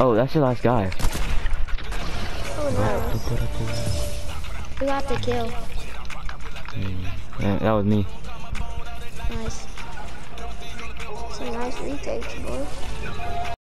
Oh, that's your last guy. Oh no. Who have to kill. Yeah, that was me. Nice. Some nice retakes, boy.